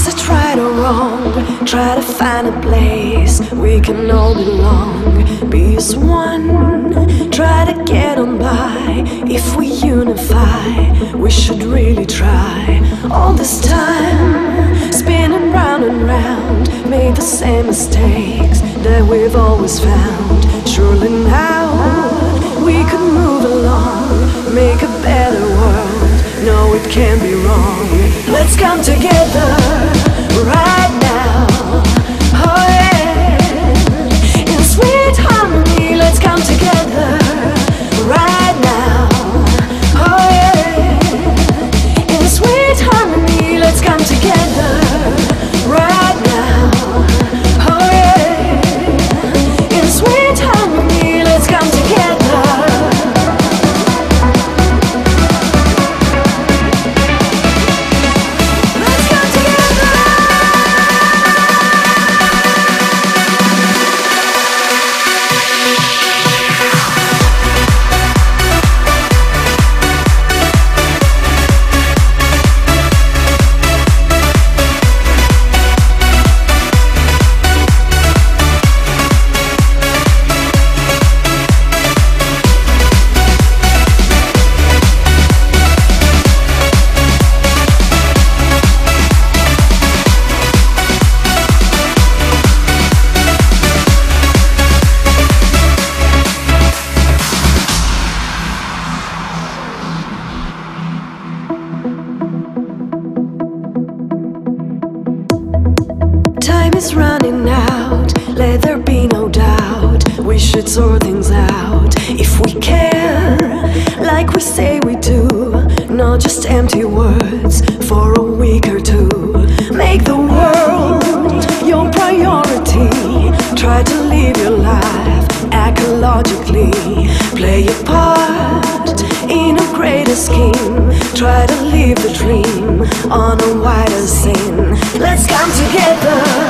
Is it right or wrong? Try to find a place we can all belong. Be as one, try to get on by. If we unify, we should really try. All this time, spinning round and round, made the same mistakes that we've always found. Surely now we could move along, make a better world. No, it can't be wrong. Let's come together right is running out, let there be no doubt. We should sort things out if we care, like we say we do. Not just empty words for a week or two. Make the world your priority. Try to live your life ecologically. Play your part in a greater scheme. Try to live the dream on a wider scene. Let's come together